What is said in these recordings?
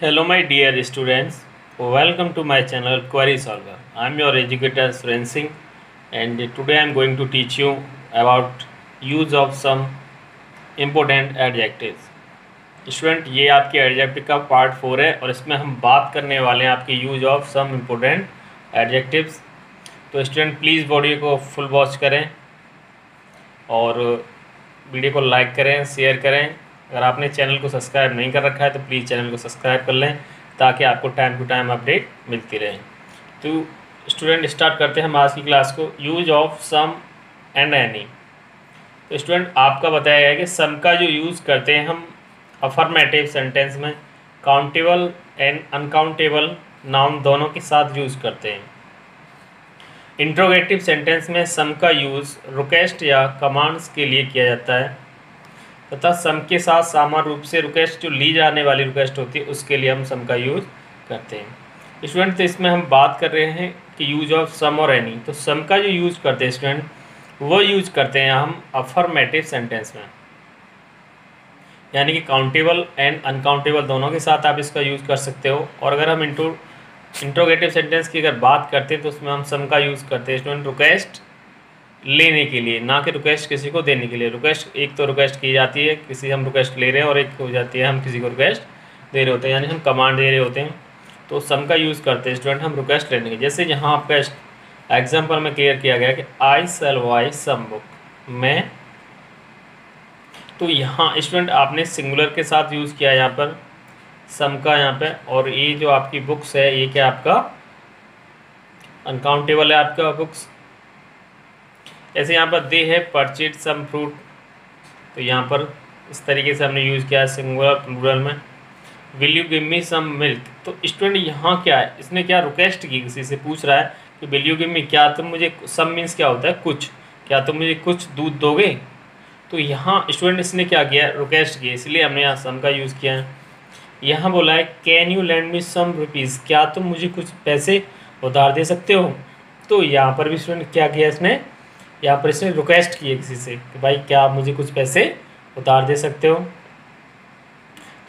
Hello my dear students welcome to my channel query solver I am your educator Surendra Singh and today I am going to teach you about use of some important adjective student ये आपके adjective का part four है, और इसमें हम बात करने वाले हैं आपके use of some important adjective तो स्टूडेंट प्लीज़ वीडियो को फुल वॉच करें, और वीडियो को लाइक करें शेयर करें अगर आपने चैनल को सब्सक्राइब नहीं कर रखा है तो प्लीज़ चैनल को सब्सक्राइब कर लें, ताकि आपको टाइम टू टाइम अपडेट मिलती रहे। तो स्टूडेंट स्टार्ट करते हैं हम आज की क्लास को। Use of some and any तो स्टूडेंट आपका बताया गया कि सम का जो यूज़ करते हैं हम अफर्मेटिव सेंटेंस में काउंटेबल एंड अनकाउंटेबल नाउन दोनों के साथ यूज़ करते हैं। इंट्रोगेटिव सेंटेंस में सम का यूज़ रिक्वेस्ट या कमांड्स के लिए किया जाता है। तथा सम के साथ सामान्य रूप से रिक्वेस्ट जो ली जाने वाली रिक्वेस्ट होती है, उसके लिए हम सम का यूज़ करते हैं। स्टूडेंट तो इसमें हम बात कर रहे हैं कि यूज़ ऑफ़ सम और एनी तो सम का जो यूज़ करते हैं स्टूडेंट वो यूज़ करते हैं हम अफर्मेटिव सेंटेंस में। यानी कि काउंटेबल एंड अनकाउंटेबल दोनों के साथ आप इसका यूज़ कर सकते हो। और अगर हम इंट्रो इंट्रोगेटिव सेंटेंस की अगर बात करते हैं तो उसमें हम सम का यूज़ करते हैं। स्टूडेंट रिक्वेस्ट लेने के लिए, ना कि रिक्वेस्ट किसी को देने के लिए। रिक्वेस्ट एक तो रिक्वेस्ट की जाती है, किसी हम रिक्वेस्ट ले रहे हैं और एक हो जाती है, हम किसी को रिक्वेस्ट दे रहे होते हैं, यानी हम कमांड दे रहे होते हैं। तो सम का यूज़ करते हैं स्टूडेंट हम रिक्वेस्ट लेने के जैसे यहाँ आपका एग्ज़ाम्पल में क्लियर किया गया कि I sell why some book मैं तो यहाँ स्टूडेंट आपने सिंगुलर के साथ यूज़ किया यहाँ पर सम का यहाँ पे, और ये जो आपकी बुक्स है, ये क्या आपका अनकाउंटेबल है आपका बुक्स ऐसे यहाँ पर दे है परचेज सम फ्रूट तो यहाँ पर इस तरीके से हमने यूज़ किया है सिंगुलर प्लूरल में. Will you give me some milk तो स्टूडेंट यहाँ क्या है? इसने क्या रिक्वेस्ट की? किसी से पूछ रहा है कि विल यू गिव मी क्या तुम मुझे सम मीन्स क्या होता है? कुछ. क्या तुम मुझे कुछ दूध दोगे? तो यहाँ स्टूडेंट इसने क्या किया? रिक्वेस्ट की इसलिए हमने यहाँ सम का यूज़ किया है. यहाँ बोला है can you lend me some rupees क्या तुम मुझे कुछ पैसे उधार दे सकते हो? तो यहाँ पर भी स्टूडेंट क्या किया इसने? यहाँ पर इसने रिक्वेस्ट की है किसी से कि भाई क्या आप मुझे कुछ पैसे उतार दे सकते हो?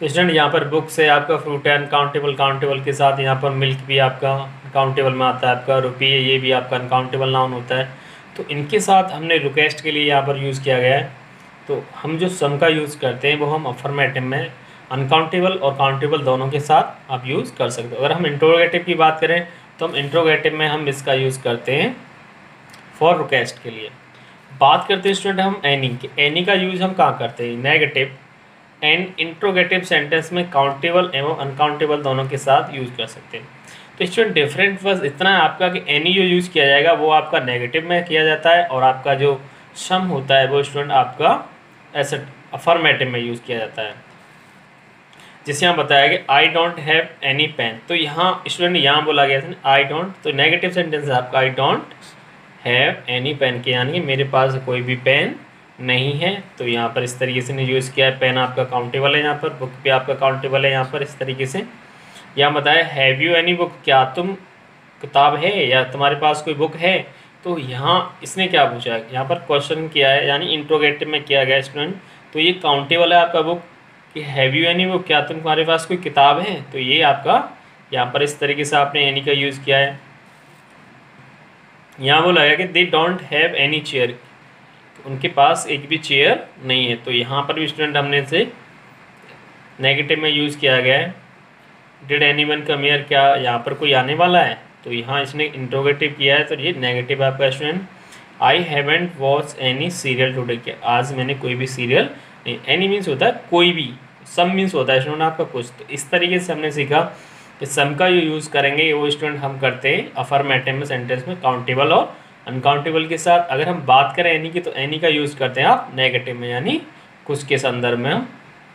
तो स्टूडेंट यहाँ पर बुक से आपका फ्रूट है अनकाउंटेबल काउंटेबल के साथ यहाँ पर मिल्क भी आपका काउंटेबल में आता है आपका रुपये ये भी आपका अनकाउंटेबल नाउन होता है। तो इनके साथ हमने रिक्वेस्ट के लिए यहाँ पर यूज़ किया गया है। तो हम जो सम का यूज़ करते हैं, वो हम अफर्मेटिव में अनकाउंटेबल और काउंटेबल दोनों के साथ आप यूज़ कर सकते हो। अगर हम इंट्रोगेटिव की बात करें तो हम इंट्रोगेटिव में हम इसका यूज़ करते हैं। फॉर रिक्वेस्ट के लिए। बात करते हैं स्टूडेंट हम एनी के। एनी का यूज़ हम कहाँ करते हैं? नेगेटिव एंड इंट्रोगेटिव सेंटेंस में काउंटेबल एवं अनकाउंटेबल दोनों के साथ यूज़ कर सकते हैं। तो स्टूडेंट डिफरेंट बस इतना है आपका कि एनी जो यूज़ किया जाएगा वो आपका नेगेटिव में किया जाता है और आपका जो सम होता है वो स्टूडेंट आपका ऐसे अफर्मेटिव में यूज़ किया जाता है। जिसे यहाँ बताया कि I don't have any pen तो यहाँ स्टूडेंट यहाँ बोला गया था आई डोंट तो नेगेटिव सेंटेंस है आपका I don't have any pen के, यानी मेरे पास कोई भी पेन नहीं है तो यहाँ पर इस तरीके से यूज़ किया है। पेन आपका काउंटेबल है यहाँ पर बुक भी आपका काउंटेबल है यहाँ पर इस तरीके से। यहाँ बताया हैव यू एनी बुक क्या तुम किताब है या तुम्हारे पास कोई बुक है? तो यहाँ इसने क्या पूछा? है यहाँ पर क्वेश्चन किया है, यानी इंट्रोगेटिव में किया गया स्टूडेंट तो ये काउंटेबल है आपका बुक कि हैव यू एनी बुक क्या तुम्हारे पास कोई किताब है? तो ये आपका, यहाँ पर इस तरीके से आपने एनी का यूज़ किया है। यहाँ बोला गया कि they don't have any chair उनके पास एक भी चेयर नहीं है। तो यहाँ पर भी स्टूडेंट हमने से नेगेटिव में यूज़ किया गया है। डिड एनी वन कम क्या यहाँ पर कोई आने वाला है? तो यहाँ इसने इंट्रोगेटिव किया है। तो ये नेगेटिव आपका student I haven't watch any serial today क्या आज मैंने कोई भी सीरियल नहीं। एनी मीन्स होता है कोई भी। सम मीन्स होता है। स्टूडेंट आपका कुछ तो इस तरीके से हमने सीखा। कि सम का जो यूज़ करेंगे वो स्टूडेंट हम करते हैं अफर्मेटिव में सेंटेंस में काउंटेबल और अनकाउंटेबल के साथ। अगर हम बात करें एनी की तो एनी का यूज़ करते हैं आप नेगेटिव में, यानी कुछ के संदर्भ में हम।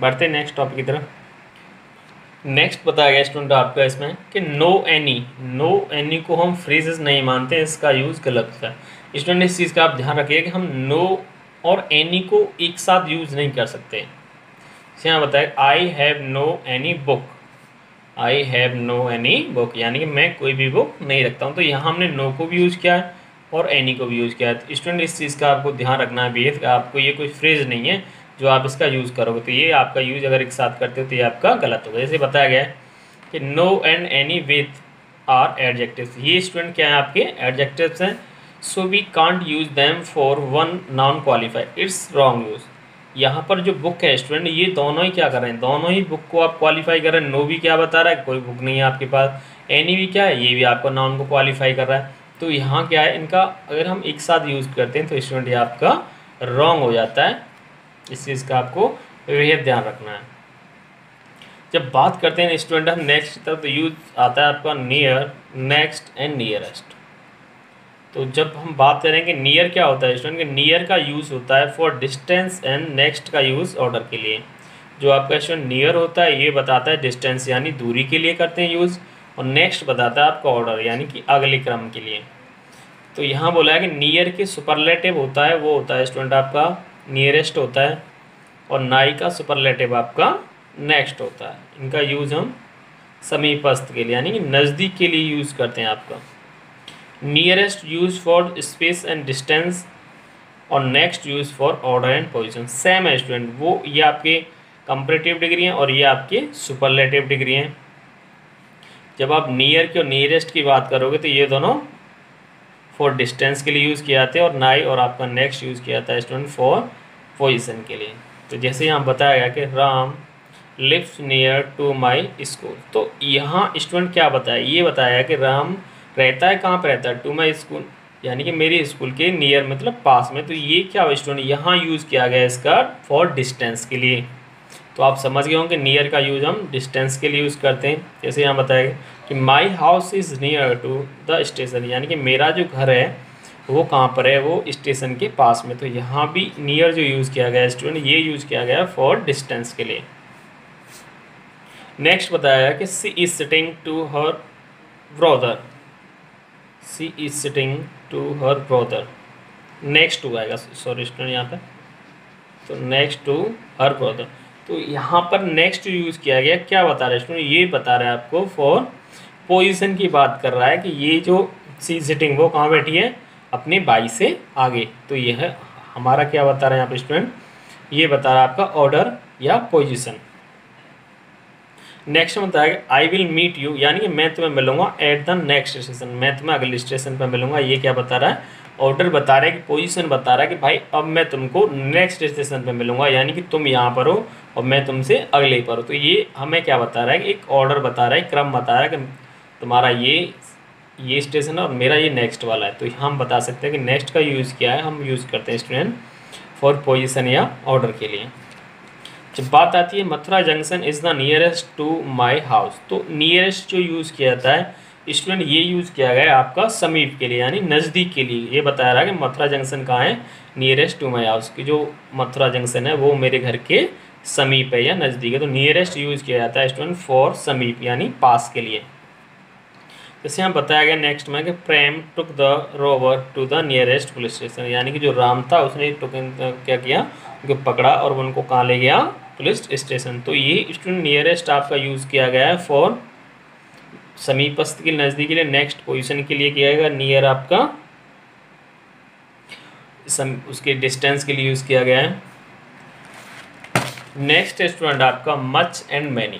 बढ़ते हैं नेक्स्ट टॉपिक की तरफ़। नेक्स्ट बताया गया स्टूडेंट आपका इसमें कि नो एनी नो एनी को हम फ्रीजेस नहीं मानते, इसका यूज़ गलत है। स्टूडेंट इस चीज़ का आप ध्यान रखिए कि हम नो और एनी को एक साथ यूज़ नहीं कर सकते। यहाँ बताया I have no any book I have no any book यानी कि मैं कोई भी बुक नहीं रखता हूँ। तो यहाँ हमने नो को भी यूज़ किया है और एनी को भी यूज़ किया है। तो स्टूडेंट इस चीज़ का आपको ध्यान रखना है आपको ये कोई फ्रेज नहीं है जो आप इसका यूज़ करोगे। तो ये आपका यूज़ अगर एक साथ करते हो तो ये आपका गलत होगा। जैसे बताया गया है कि no and any with are adjectives ये स्टूडेंट क्या है? आपके एडजेक्टिव्स हैं। So we can't use them for one non qualified it's wrong use यहाँ पर जो बुक है स्टूडेंट ये दोनों ही क्या कर रहे हैं? दोनों ही बुक को आप क्वालिफाई कर रहे हैं। नो भी क्या बता रहा है? कोई बुक नहीं है आपके पास। एनी भी क्या है? ये भी आपका नाउन को क्वालिफाई कर रहा है। तो यहाँ क्या है? इनका अगर हम एक साथ यूज़ करते हैं तो स्टूडेंट ये आपका रॉन्ग हो जाता है। इस चीज़ का आपको बेहद ध्यान रखना है। जब बात करते हैं स्टूडेंट हम नेक्स्ट तक तो यूज़ आता है आपका नियर नेक्स्ट एंड नियरेस्ट तो जब हम बात करेंगे नियर क्या होता है स्टूडेंट के नियर का यूज़ होता है फॉर डिस्टेंस एंड नेक्स्ट का यूज़ ऑर्डर के लिए। जो आपका स्टूडेंट नियर होता है, ये बताता है डिस्टेंस यानी दूरी के लिए करते हैं यूज़ और नेक्स्ट बताता है आपका ऑर्डर यानी कि अगले क्रम के लिए। तो यहाँ बोला है कि नियर के सुपरलेटिव होता है, वो होता है स्टूडेंट आपका नियरेस्ट होता है, और नाई का सुपरलेटिव आपका नेक्स्ट होता है। इनका यूज़ हम समीपस्थ के लिए, यानी कि नज़दीक के लिए यूज़ करते हैं आपका। Nearest use for space and distance और next use for order and position same है स्टूडेंट वो ये आपके कंपरेटिव डिग्री हैं और ये आपके सुपरलेटिव डिग्री हैं। जब आप नियर की और नियरेस्ट की बात करोगे तो ये दोनों फॉर डिस्टेंस के लिए यूज़ किया जाते हैं और नाई और आपका नेक्स्ट यूज़ किया जाता है स्टूडेंट फॉर पोजिशन के लिए। तो जैसे यहाँ बताया गया कि Ram lives near to my school तो यहाँ स्टूडेंट क्या बताया? ये बताया कि राम रहता है, कहाँ पर रहता है? टू माई स्कूल यानी कि मेरे स्कूल के नियर मतलब पास में। तो ये क्या स्टूडेंट यहाँ यूज़ किया गया इसका फॉर डिस्टेंस के लिए। तो आप समझ गए होंगे नियर का यूज़ हम डिस्टेंस के लिए यूज़ करते हैं। जैसे यहाँ बताया कि my house is near to the station यानी कि मेरा जो घर है, वो कहाँ पर है? वो स्टेशन के पास में। तो यहाँ भी नियर जो यूज़ किया गया स्टूडेंट ये यूज़ किया गया फॉर डिस्टेंस के लिए। नेक्स्ट बताया कि she is sitting to her brother she is sitting to her brother next to आएगा सॉरी स्टूडेंट यहाँ पे। तो नेक्स्ट टू हर ब्रदर तो यहाँ पर नेक्स्ट यूज़ किया गया, क्या बता रहा स्टूडेंट ये बता रहा है आपको फॉर पोजीशन की बात कर रहा है कि ये जो सी सिटिंग वो कहाँ बैठी है? अपने बाई से आगे। तो ये है हमारा क्या बता रहा है यहाँ पे स्टूडेंट ये बता रहा है आपका ऑर्डर या पोजिशन नेक्स्ट में बताया आई विल मीट यू यानी कि मैं तुम्हें मिलूँगा एट द नेक्स्ट स्टेशन मैं तुम्हें अगले स्टेशन पर मिलूँगा, ये क्या बता रहा है? ऑर्डर बता रहा है कि पोजीशन बता रहा है कि भाई, अब मैं तुमको नेक्स्ट स्टेशन पर मिलूँगा, यानी कि तुम यहाँ पर हो और मैं तुमसे अगले पर हो। तो ये हमें क्या बता रहा है कि एक ऑर्डर बता रहा है क्रम बता रहा है कि तुम्हारा ये ये स्टेशन है और मेरा ये नेक्स्ट वाला है। तो हम बता सकते हैं कि नेक्स्ट का यूज़ क्या है, हम यूज़ करते हैं स्टूडेंट फॉर पोजिशन या ऑर्डर के लिए। जब बात आती है Mathura junction is the nearest to my house तो नियरेस्ट जो यूज़ किया जाता है स्टूडेंट ये यूज़ किया गया है आपका समीप के लिए, यानी नज़दीक के लिए। ये बताया रहा है कि मथुरा जंक्शन कहाँ है? नियरेस्ट टू माई हाउस की जो मथुरा जंक्शन है, वो मेरे घर के समीप है या नज़दीक है। तो नियरेस्ट यूज़ किया जाता है स्टूडेंट फॉर समीप, यानी पास के लिए। जैसे यहाँ बताया गया नेक्स्ट में कि Prem took the rover to the nearest police station यानी कि जो राम था, उसने टुक क्या किया? उनको पकड़ा और उनको कहाँ ले गया? Police station. तो ये स्टूडेंट नियरेस्ट आपका यूज़ किया गया है फॉर समीपस्थ के नज़दीक के लिए नेक्स्ट पोजीशन के लिए किया गया नियर आपका सम, उसके डिस्टेंस के लिए यूज़ किया गया है। नेक्स्ट स्टूडेंट आपका मच एंड मैनी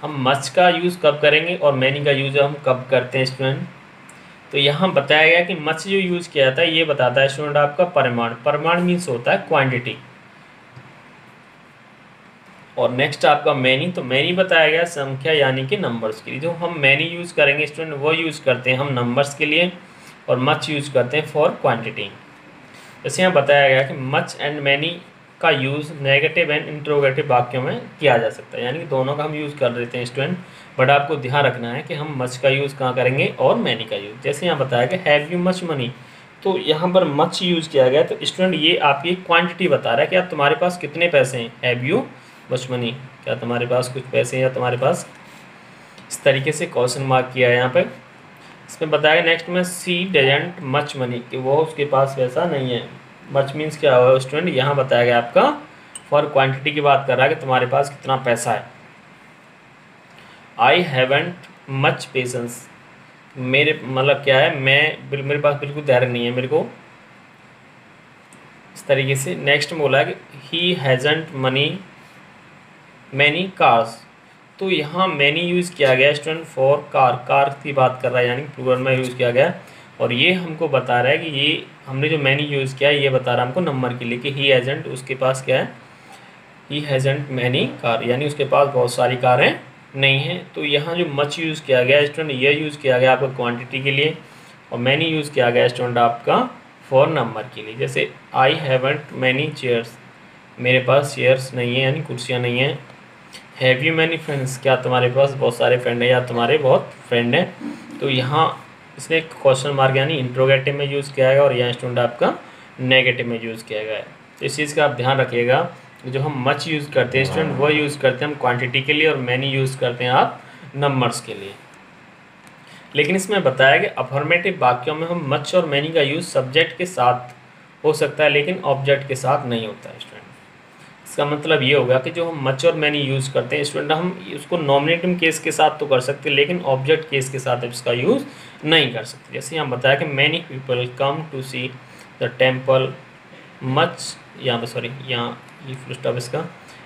हम मच का यूज़ कब करेंगे और मैनी का यूज़ हम कब करते हैं स्टूडेंट तो यहाँ बताया गया कि मच जो यूज़ किया जाता है ये बताता है स्टूडेंट आपका परिमाण। परिमाण मीन्स होता है क्वांटिटी और नेक्स्ट आपका मैनी तो मैनी बताया गया संख्या यानी कि नंबर्स के लिए। जो हम मैनी यूज़ करेंगे स्टूडेंट वो यूज़ करते हैं हम नंबर्स के लिए और मच यूज़ करते हैं फॉर क्वांटिटी जैसे यहाँ बताया गया कि मच एंड मैनी का यूज़ नेगेटिव एंड इंट्रोगेटिव वाक्यों में किया जा सकता है। यानी कि दोनों का हम यूज़ कर देते हैं स्टूडेंट बट आपको ध्यान रखना है कि हम मच का यूज़ कहाँ करेंगे और मैनी का यूज़ जैसे यहाँ बताया गया हैव यू मच मनी तो यहाँ पर मच यूज़ किया गया तो स्टूडेंट ये आपकी क्वांटिटी बता रहा है कि आप तुम्हारे पास कितने पैसे हैव यू मच मनी, क्या तुम्हारे पास कुछ पैसे हैं या तुम्हारे पास? इस तरीके से क्वेश्चन मार्क किया है यहाँ पर इसमें बताया नेक्स्ट में सी डजेंट मच मनी कि वो उसके पास पैसा नहीं है। मच मीन्स क्या हुआ स्टूडेंट यहाँ बताया गया आपका फॉर क्वांटिटी की बात कर रहा है कि तुम्हारे पास कितना पैसा है। आई हैवेंट मच पेशेंस मेरे मतलब क्या है, मैं मेरे पास बिल्कुल धैर्य नहीं है मेरे को। इस तरीके से नेक्स्ट में बोला कि he hasn't money many cars तो यहाँ मैनी यूज़ किया गया स्टूडेंट फॉर कार कार की बात कर रहा है, यानी प्लूरल में यूज़ किया गया। और ये हमको बता रहा है कि ये हमने जो मैनी यूज़ किया, ये बता रहा है हमको नंबर के लिए कि ही एजेंट उसके पास क्या है? ही हैजेंट मैनी कार यानी उसके पास बहुत सारी कारें नहीं हैं। तो यहाँ जो मच यूज़ किया गया स्टूडेंट ये यूज़ किया गया आपका क्वांटिटी के लिए, और मैनी यूज़ किया गया स्टूडेंट आपका फॉर नंबर के लिए। जैसे आई हैवेंट मैनी चेयर्स मेरे पास चेयर्स नहीं है, यानी कुर्सियाँ नहीं हैं। हैव यू मैनी फ्रेंड्स क्या तुम्हारे पास बहुत सारे फ्रेंड हैं या तुम्हारे बहुत फ्रेंड हैं? तो यहाँ इसने क्वेश्चन मार्क यानी इंट्रोगेटिव में यूज़ किया गया और यहाँ स्टूडेंट आपका नेगेटिव में यूज़ किया गया है। तो इस चीज़ का आप ध्यान रखिएगा जो हम मच यूज़ करते हैं स्टूडेंट वो यूज़ करते हैं हम क्वांटिटी के लिए और मैनी यूज़ करते हैं आप नंबर्स के लिए। लेकिन इसमें बताया कि अफर्मेटिव वाक्यों में हम मच और मैनी का यूज़ सब्जेक्ट के साथ हो सकता है, लेकिन ऑब्जेक्ट के साथ नहीं होता है स्टूडेंट इसका मतलब ये होगा कि जो हम मच और मैनी यूज़ करते हैं, स्टूडेंट, हम उसको नॉमिनेटिव केस के साथ तो कर सकते हैं, लेकिन ऑब्जेक्ट केस के साथ इसका यूज़ नहीं कर सकते। जैसे यहाँ बताया कि many people come to see the temple much, यहाँ पर सॉरी, यहाँ ये फुल स्टॉप इसका,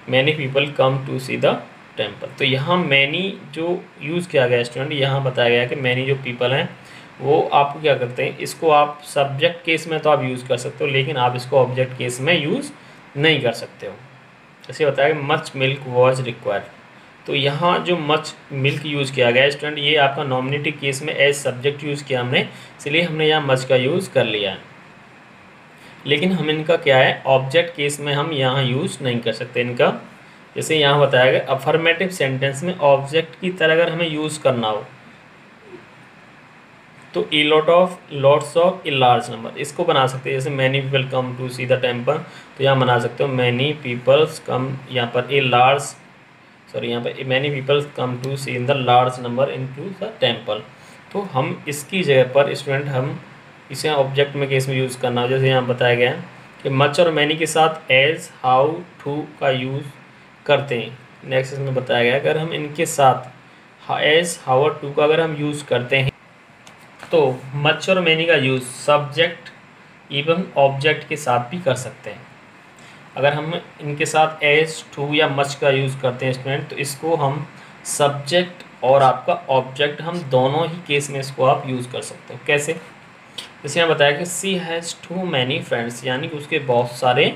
many people come to see the temple तो यहाँ मैनी जो यूज़ किया गया स्टूडेंट, यहाँ बताया गया कि मैनी जो पीपल हैं, वो आप क्या करते हैं, इसको आप सब्जेक्ट केस में तो आप यूज़ कर सकते हो, लेकिन आप इसको ऑब्जेक्ट केस में यूज़ नहीं कर सकते हो। जैसे बताया कि मच मिल्क वॉज़ रिक्वायर्ड तो यहाँ जो मच मिल्क यूज़ किया गया स्टूडेंट ये आपका नॉमिनेटिव केस में एज सब्जेक्ट यूज़ किया हमने, इसलिए हमने यहाँ मच का यूज़ कर लिया है। लेकिन हम इनका क्या है ऑब्जेक्ट केस में हम यहाँ यूज़ नहीं कर सकते इनका। जैसे यहाँ बताया गया अफर्मेटिव सेंटेंस में ऑब्जेक्ट की तरह अगर हमें यूज़ करना हो तो a lot of lots of a large number इसको बना सकते हैं, जैसे many people come to see the temple तो यहाँ बना सकते हो मैनी पीपल्स कम यहाँ पर ए लार्ज सॉरी यहाँ पर many peoples come to see in the large number in to the temple तो हम इसकी जगह पर स्टूडेंट हम इसे ऑब्जेक्ट में केस में यूज़ करना हो। जैसे यहाँ बताया गया कि मच और मैनी के साथ एज हाउ टू का यूज़ करते हैं। नेक्स्ट इसमें बताया गया, अगर हम इनके साथ एज हावर टू का अगर हम यूज़ करते हैं तो मच और मैनी का यूज़ सब्जेक्ट इवन ऑब्जेक्ट के साथ भी कर सकते हैं। अगर हम इनके साथ एज टू या मच का यूज़ करते हैं स्टूडेंट तो इसको हम सब्जेक्ट और आपका ऑब्जेक्ट हम दोनों ही केस में इसको आप यूज़ कर सकते हो। कैसे? जैसे यहाँ बताया कि she has too many friends यानी कि उसके बहुत सारे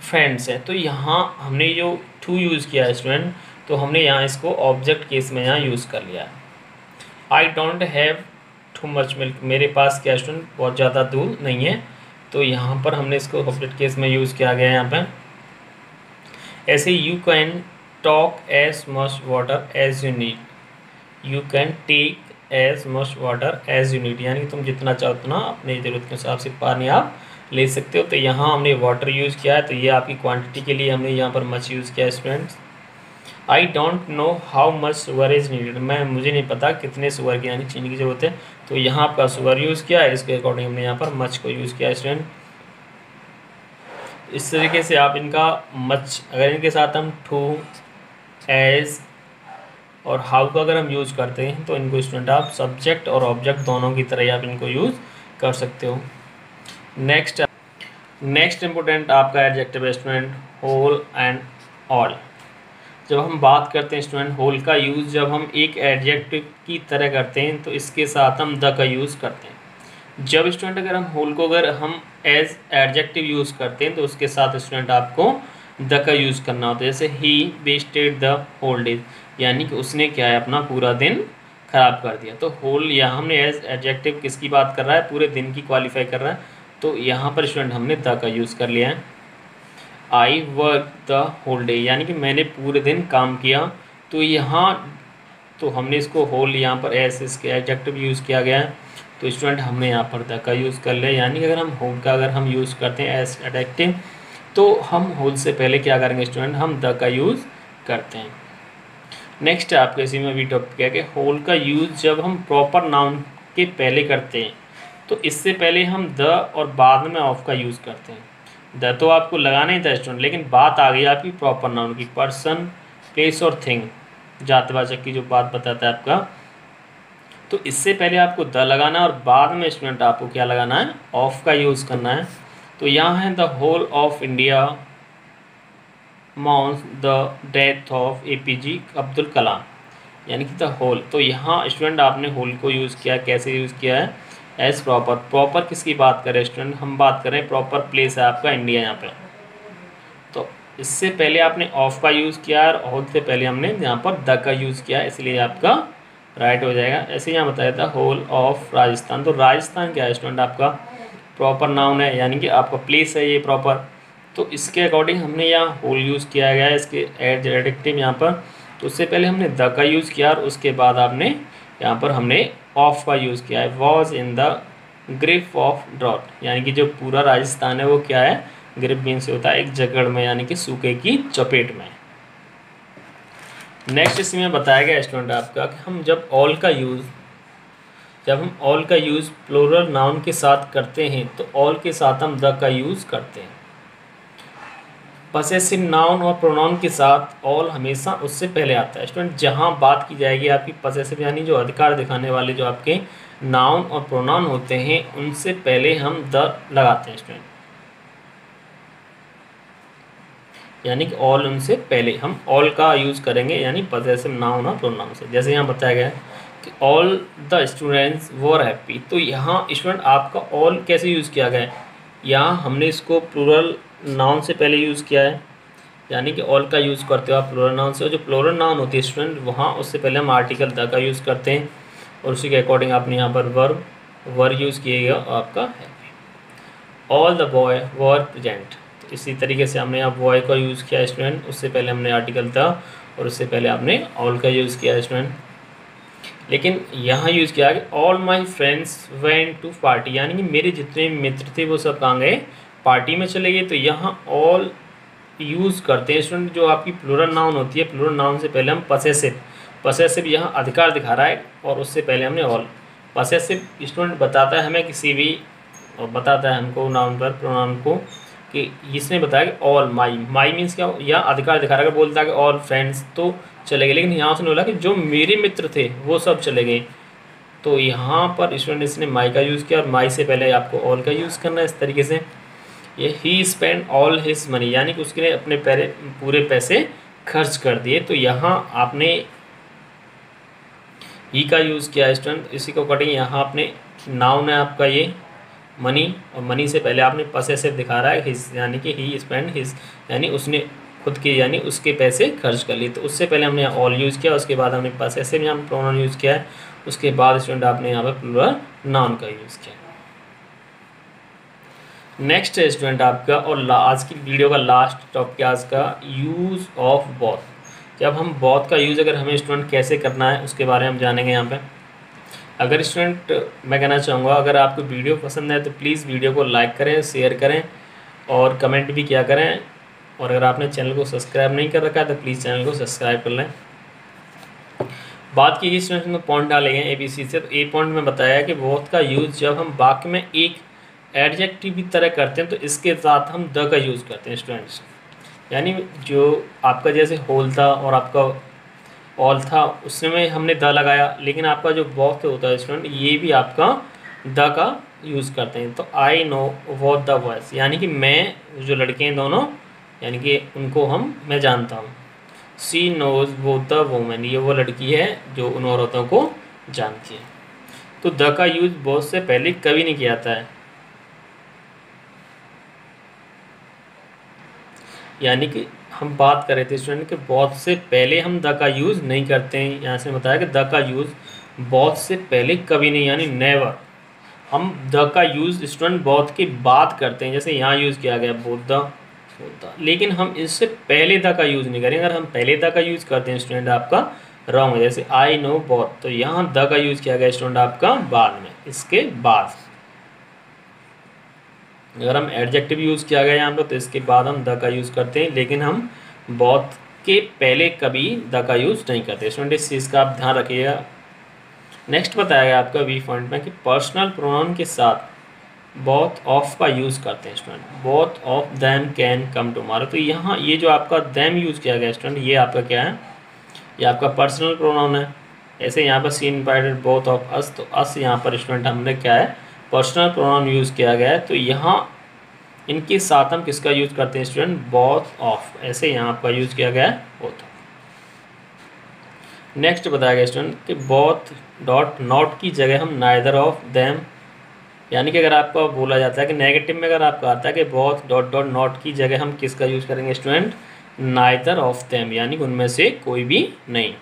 फ्रेंड्स हैं। तो यहाँ हमने जो टू यूज़ किया है स्टूडेंट तो हमने यहाँ इसको ऑब्जेक्ट केस में यहाँ यूज़ कर लिया है। I don't have too much milk मेरे पास क्या स्टूडेंट बहुत ज़्यादा दूध नहीं है। तो यहाँ पर हमने इसको ऑब्जेक्ट केस में यूज़ किया गया है यहाँ पर ऐसे you can take as much water as you need you can take as much water as you need यानी कि तुम जितना चाहो उतना अपनी ज़रूरत के हिसाब से पानी आप ले सकते हो। तो यहाँ हमने वाटर यूज़ किया है। तो ये आपकी क्वांटिटी के लिए हमने यहाँ पर मच यूज़ किया है students I don't know how much sugar is needed मैं, मुझे नहीं पता कितने शुगर की, यानी चीनी की ज़रूरत है। तो यहाँ आपका शुगर यूज़ किया है इसके अकॉर्डिंग हमने यहाँ पर मच को यूज़ किया स्टूडेंट इस तरीके से आप इनका मच अगर इनके साथ हम टू एज और हाउ का अगर हम यूज़ करते हैं तो इनको स्टूडेंट आप सब्जेक्ट और ऑब्जेक्ट दोनों की तरह आप इनको यूज़ कर सकते हो। नेक्स्ट नेक्स्ट इम्पोर्टेंट आपका adjective student whole and all जब हम बात करते हैं स्टूडेंट होल का यूज़, जब हम एक एडजेक्टिव की तरह करते हैं तो इसके साथ हम द का यूज़ करते हैं। जब स्टूडेंट अगर हम होल को अगर हम एज एडजेक्टिव यूज़ करते हैं तो उसके साथ स्टूडेंट आपको द का यूज़ करना होता है। जैसे he wasted the whole days यानी कि उसने क्या है, अपना पूरा दिन ख़राब कर दिया। तो होल, यहाँ हमने एज एडजेक्टिव किसकी बात कर रहा है? पूरे दिन की क्वालिफाई कर रहा है। तो यहाँ पर स्टूडेंट हमने द का यूज़ कर लिया है। I work the whole day, यानी कि मैंने पूरे दिन काम किया। तो यहाँ तो हमने इसको होल यहाँ पर एस इसके एडजेक्टिव यूज़ किया गया। है तो स्टूडेंट हमने यहाँ पर द का यूज़ कर लिया। यानी कि अगर हम होल का, अगर हम यूज़ करते हैं एस एडजेक्टिव तो हम होल से पहले क्या करेंगे स्टूडेंट हम द का यूज़ करते हैं। नेक्स्ट आपके इसी में भी टॉपिक है कि होल का यूज़ जब हम प्रॉपर नाउन के पहले करते हैं तो इससे पहले हम द और बाद में ऑफ़ का यूज़ करते हैं। द तो आपको लगाना ही था स्टूडेंट लेकिन बात आ गई आपकी प्रॉपर नाउन की पर्सन प्लेस और थिंग जातवाचक की जो बात बताता है आपका। तो इससे पहले आपको द लगाना है और बाद में स्टूडेंट आपको क्या लगाना है? ऑफ़ का यूज़ करना है। तो यहाँ है the whole of India mourns the death of A P J Abdul Kalam यानी कि द होल तो यहाँ स्टूडेंट आपने होल को यूज़ किया, कैसे यूज़ किया है? एज प्रॉपर प्रॉपर किसकी बात करें स्टूडेंट हम बात करें प्रॉपर प्लेस है आपका इंडिया यहाँ पे। तो इससे पहले आपने ऑफ़ का यूज़ किया और होल से पहले हमने यहाँ पर द का यूज़ किया, इसलिए आपका राइट हो जाएगा। ऐसे यहाँ बताया था होल ऑफ़ राजस्थान। तो राजस्थान क्या है स्टूडेंट आपका? प्रॉपर नाउन है, यानी कि आपका प्लेस है ये प्रॉपर तो इसके अकॉर्डिंग हमने यहाँ होल यूज़ किया गया है, इसके एड एडिक्टिव यहाँ पर। तो उससे पहले हमने द का यूज़ किया और उसके बाद आपने यहाँ पर हमने ऑफ़ का यूज़ किया है। Was in the grip of drought यानी कि जो पूरा राजस्थान है वो क्या है? ग्रिप बीन से होता है, एक जगड़ में, यानी कि सूखे की चपेट में। नेक्स्ट इसमें बताया गया स्टूडेंट आपका कि हम जब ऑल का यूज़ जब हम ऑल का यूज़ प्लोरल नाउन के साथ करते हैं तो ऑल के साथ हम द का यूज़ करते हैं। पसेसिव नाउन और प्रोनाउन के साथ ऑल हमेशा उससे पहले आता है। स्टूडेंट, जहाँ बात की जाएगी आपकी पसेसिव यानी जो अधिकार दिखाने वाले जो आपके नाउन और प्रोनाउन होते हैं, उनसे पहले हम द लगाते हैं, स्टूडेंट। यानी कि ऑल उनसे पहले, हम ऑल का यूज़ करेंगे, यानी पजेसिव नाउन और प्रोनाउन से। जैसे यहाँ बताया गया कि all the students were happy. तो यहाँ, स्टूडेंट, आपका ऑल कैसे यूज़ किया गया है? यहाँ हमने इसको प्लूरल नाउन से पहले यूज़ किया है। यानी कि ऑल का यूज़ करते हो आप प्लोरल नाउन से। और जो प्लोरल नाउन होती है स्टूडेंट वहाँ उससे पहले हम आर्टिकल द का यूज़ करते हैं। और उसी के अकॉर्डिंग आपने यहाँ पर वर्ब वर यूज़ किएगा आपका है। All the boy were present इसी तरीके से हमने यहाँ बॉय का यूज़ किया स्टूडेंट उससे पहले हमने आर्टिकल द और उससे पहले आपने ऑल का यूज़ किया स्टूडेंट लेकिन यहाँ यूज़ किया all my friends went to party यानी कि मेरे जितने मित्र थे वो सब कहाँ गए? पार्टी में चले गए तो यहाँ ऑल यूज़ करते हैं स्टूडेंट जो आपकी प्लूरल नाउन होती है प्लूरल नाउन से पहले हम पसेसिव पसेसिव यहाँ अधिकार दिखा रहा है, और उससे पहले हमने ऑल पसेसिव स्टूडेंट बताता है हमें किसी भी, और बताता है हमको नाउन पर प्रोनाउन को, कि इसने बताया कि ऑल माई माई मीन्स क्या या अधिकार दिखा रहा है बोलता है कि ऑल फ्रेंड्स तो चले गए, लेकिन यहाँ उसने बोला कि जो मेरे मित्र थे, वो सब चले गए। तो यहाँ पर स्टूडेंट इसने माई का यूज़ किया, और माई से पहले आपको ऑल का यूज़ करना है, इस तरीके से। ये he spend all his money यानी कि उसके अपने पैरे पैसे खर्च कर दिए। तो यहाँ आपने ही का यूज़ किया स्टूडेंट इसी को कटिंग यहाँ आपने नाउन है आपका ये मनी और मनी से पहले आपने पसेसिव दिखा रहा है हिज यानी कि ही स्पेंड हिज यानी उसने खुद के, यानी उसके पैसे खर्च कर लिए। तो उससे पहले हमने ऑल यूज़ किया, उसके बाद हमने पसेसिव यहाँ प्रोनाउन यूज़ किया है। उसके बाद स्टूडेंट आपने यहाँ पर प्लूरल नाउन का यूज़ किया। नेक्स्ट है स्टूडेंट आपका और आज की वीडियो का लास्ट टॉपिक आज का यूज़ ऑफ़ बॉथ जब हम बॉथ का यूज़ अगर हमें स्टूडेंट कैसे करना है, उसके बारे में हम जानेंगे यहाँ पे। अगर स्टूडेंट मैं कहना चाहूँगा, अगर आपको वीडियो पसंद है तो प्लीज़ वीडियो को लाइक करें शेयर करें और कमेंट भी किया करें। और अगर आपने चैनल को सब्सक्राइब नहीं कर रखा है तो प्लीज़ चैनल को सब्सक्राइब कर लें। बात की स्टूडेंट में पॉइंट डाले गए ए बी सी से। तो ए पॉइंट में बताया कि बॉथ का यूज़ जब हम वाक्य में एक एडजेक्टिव की तरह करते हैं तो इसके साथ हम द का यूज़ करते हैं स्टूडेंट्स यानी जो आपका जैसे होल था और आपका ऑल था, उसमें हमने द लगाया, लेकिन आपका जो बॉथ होता है स्टूडेंट ये भी आपका द का यूज़ करते हैं। तो I know what the voice यानी कि मैं, जो लड़के हैं दोनों, यानी कि उनको हम, मैं जानता हूँ। सी नोज़ वो द वोमेन ये वो लड़की है, जो उन औरतों को जानती है। तो द का यूज़ बहुत से पहले कभी नहीं किया जाता है यानी कि हम बात कर रहे थे स्टूडेंट के बहुत से पहले हम द का यूज़ नहीं करते हैं। यहाँ से बताया कि द का यूज़ बहुत से पहले कभी नहीं, यानी नेवर हम द का यूज़ स्टूडेंट बहुत की बात करते हैं, जैसे यहाँ यूज़ किया गया बोध लेकिन हम इससे पहले द का यूज़ नहीं करेंगे। अगर हम पहले द का यूज़ करते हैं स्टूडेंट आपका रॉन्ग है। जैसे आई नो बहुत तो यहाँ द का यूज़ किया गया स्टूडेंट आपका बाद में, इसके बाद। अगर हम एडजेक्टिव यूज़ किया गया यहाँ पर तो इसके बाद हम द का यूज़ करते हैं, लेकिन हम बहुत के पहले कभी द का यूज़ नहीं करते। स्टूडेंट इस चीज़ का आप ध्यान रखिएगा। नेक्स्ट बताया गया आपका वी पॉइंट में कि पर्सनल प्रोनाउन के साथ बहुत ऑफ़ का यूज़ करते हैं स्टूडेंट बहुत of them can come tomorrow तो यहाँ, ये जो आपका दैम यूज़ किया गया स्टूडेंट ये आपका क्या है? ये आपका पर्सनल प्रोनाउन है। ऐसे यहाँ पर seen invited both of us तो अस यहाँ पर स्टूडेंट हमने क्या है? पर्सनल प्रोनाउन यूज़ किया गया है तो यहाँ इनके साथ हम किसका यूज़ करते हैं स्टूडेंट? बॉथ ऑफ़, ऐसे यहाँ आपका यूज़ किया गया है बोथ नेक्स्ट बताया गया स्टूडेंट कि बोथ डॉट नॉट की जगह हम नाइदर ऑफ़ देम यानी कि अगर आपको बोला जाता है कि नेगेटिव में अगर आपका आता है कि बहुत डॉट डॉट नॉट की जगह हम किसका यूज़ करेंगे स्टूडेंट? नाइदर ऑफ़ देम यानी कि उनमें से कोई भी नहीं।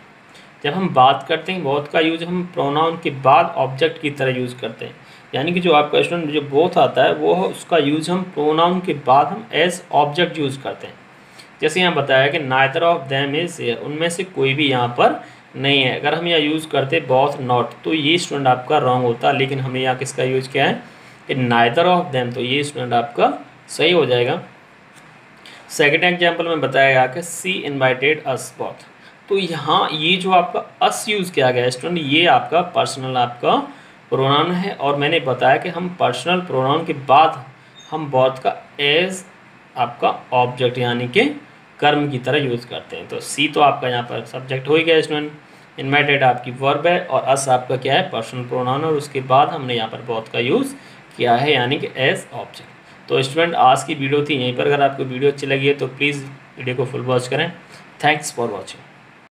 जब हम बात करते हैं बॉथ का यूज़, हम प्रोनाउन के बाद ऑब्जेक्ट की तरह यूज़ करते हैं। यानी कि जो आपका स्टूडेंट जो बोथ आता है, वो उसका यूज़ हम प्रोनाउन के बाद हम एज ऑब्जेक्ट यूज़ करते हैं। जैसे यहाँ बताया कि नाइदर ऑफ़ दैम इज़ उनमें से कोई भी यहाँ पर नहीं है। अगर हम यहाँ यूज़ करते बॉथ नॉट तो ये स्टूडेंट आपका रॉन्ग होता, लेकिन हमें यहाँ किसका यूज़ किया है? कि नाइदर ऑफ़ दैम तो ये स्टूडेंट आपका सही हो जाएगा। सेकेंड एग्ज़ाम्पल में बताया गया कि सी इन्वाइटेड अस बॉथ तो यहाँ ये जो आपका अस यूज़ किया गया स्टूडेंट ये आपका पर्सनल आपका प्रोनाउन है और मैंने बताया कि हम पर्सनल प्रोनाउन के बाद हम बॉथ का एज आपका ऑब्जेक्ट यानी कि कर्म की तरह यूज़ करते हैं। तो सी तो आपका यहाँ पर सब्जेक्ट हो ही गया स्टूडेंट इन्वाइटेड आपकी वर्ब है और अस आपका क्या है? पर्सनल प्रोनाउन और उसके बाद हमने यहाँ पर बहुत का यूज़ किया है यानी कि एज ऑब्जेक्ट तो स्टूडेंट आज की वीडियो थी, यहीं पर अगर आपको वीडियो अच्छी लगी है तो प्लीज़ वीडियो को फुल वॉच करें। Thanks for watching